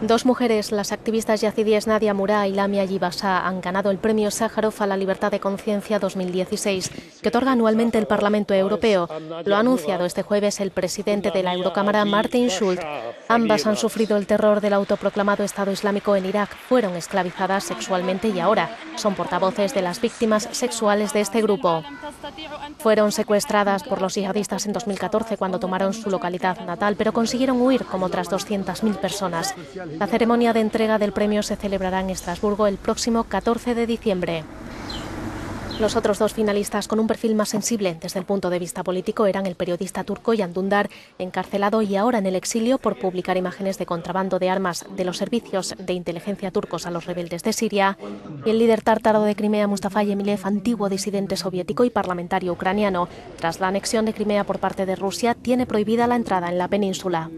Dos mujeres, las activistas yazidíes Nadia Murá y Lamia Yibasa, han ganado el premio Sájarov a la libertad de conciencia 2016, que otorga anualmente el Parlamento Europeo. Lo ha anunciado este jueves el presidente de la Eurocámara, Martin Schulz. Ambas han sufrido el terror del autoproclamado Estado Islámico en Irak, fueron esclavizadas sexualmente y ahora son portavoces de las víctimas sexuales de este grupo. Fueron secuestradas por los yihadistas en 2014 cuando tomaron su localidad natal, pero consiguieron huir como otras 200.000 personas. La ceremonia de entrega del premio se celebrará en Estrasburgo el próximo 14 de diciembre. Los otros dos finalistas con un perfil más sensible desde el punto de vista político eran el periodista turco Jan Dündar, encarcelado y ahora en el exilio por publicar imágenes de contrabando de armas de los servicios de inteligencia turcos a los rebeldes de Siria, y el líder tártaro de Crimea Mustafa Yemilev, antiguo disidente soviético y parlamentario ucraniano. Tras la anexión de Crimea por parte de Rusia, tiene prohibida la entrada en la península.